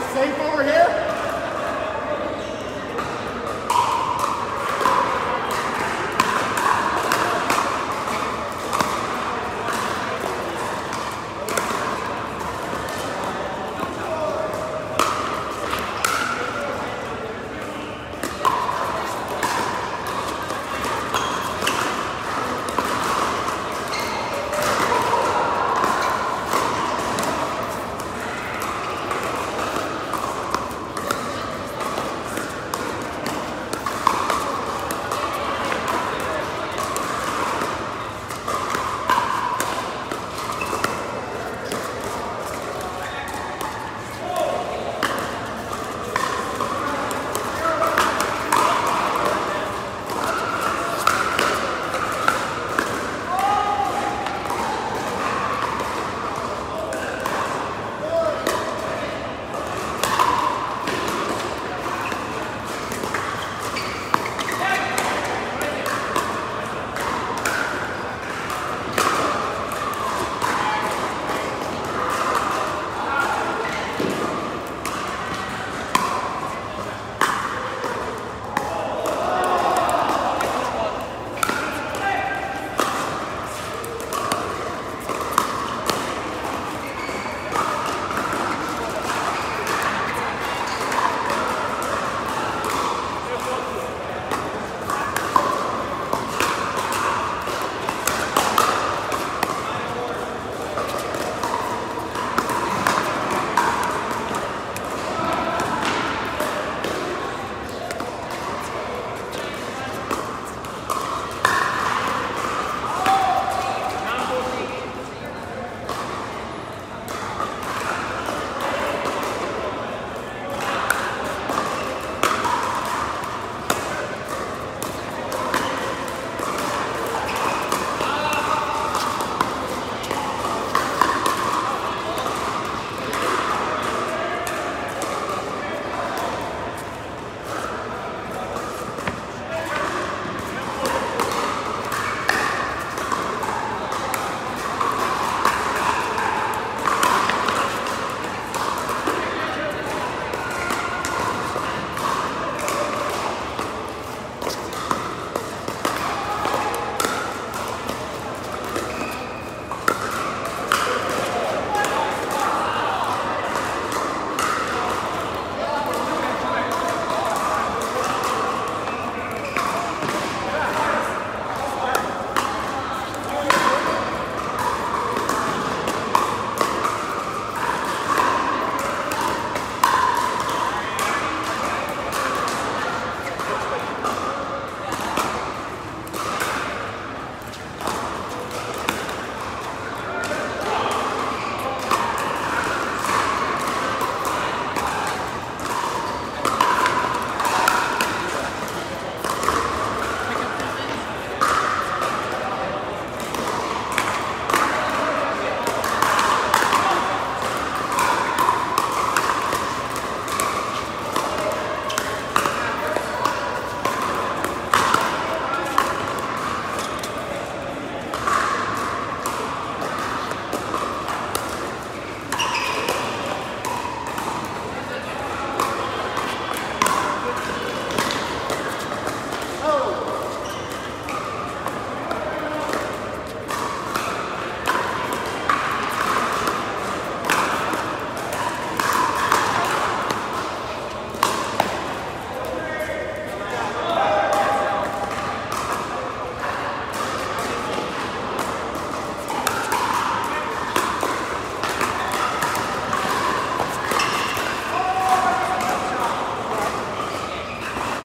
safe over here?